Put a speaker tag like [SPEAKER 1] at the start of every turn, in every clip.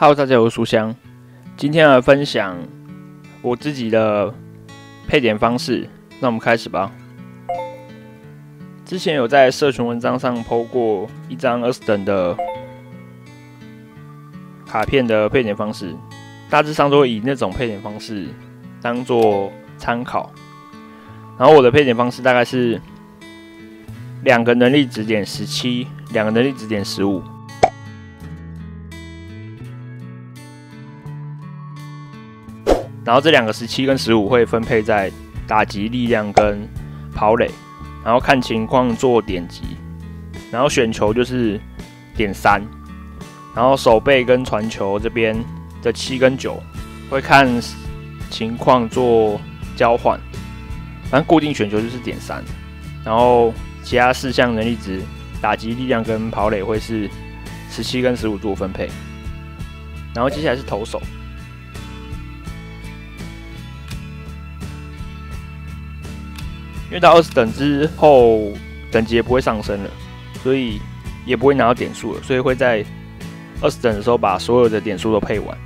[SPEAKER 1] Hello，大家好，我是书香。今天来分享我自己的配点方式。那我们开始吧。之前有在社群文章上 PO 过一张二十等的卡片的配点方式，大致上都以那种配点方式当做参考。然后我的配点方式大概是两个能力值点十七，两个能力值点十五。然后这两个十七跟十五会分配在打击力量跟跑垒，然后看情况做点击，然后选球就是点三，然后手背跟传球这边的七跟九会看情况做交换，反正固定选球就是点三，然后其他四项能力值打击力量跟跑垒会是十七跟十五做分配，然后接下来是投手。因为到二十等之后，等级也不会上升了，所以也不会拿到点数了，所以会在二十等的时候把所有的点数都配完，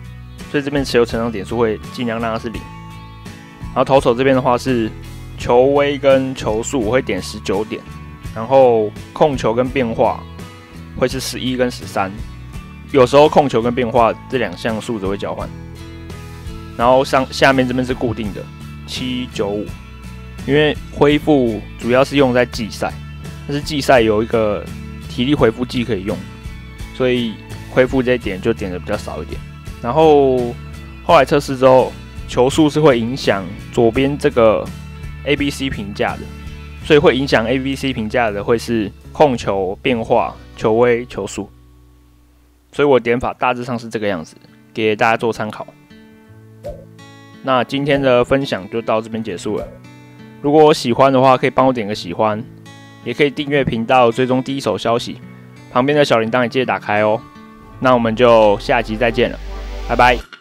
[SPEAKER 1] 所以这边持有成长点数会尽量让它是零。然后投手这边的话是球威跟球速，我会点十九点，然后控球跟变化会是十一跟十三，有时候控球跟变化这两项数值会交换。然后上下面这边是固定的七九五。因为恢复主要是用在季赛，但是季赛有一个体力恢复剂可以用，所以恢复这一点就点的比较少一点。然后后来测试之后，球速是会影响左边这个 A、B、C 评价的，所以会影响 A、B、C 评价的会是控球变化、球威、球速。所以我点法大致上是这个样子，给大家做参考。那今天的分享就到这边结束了。如果我喜欢的话，可以帮我点个喜欢，也可以订阅频道，追踪第一手消息。旁边的小铃铛也记得打开哦。那我们就下集再见了，拜拜。